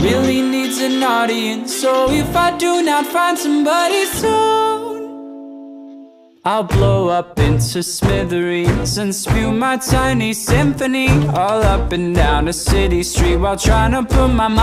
really needs an audience. So if I do not find somebody soon, I'll blow up into smithereens and spew my tiny symphony all up and down a city street while trying to put my.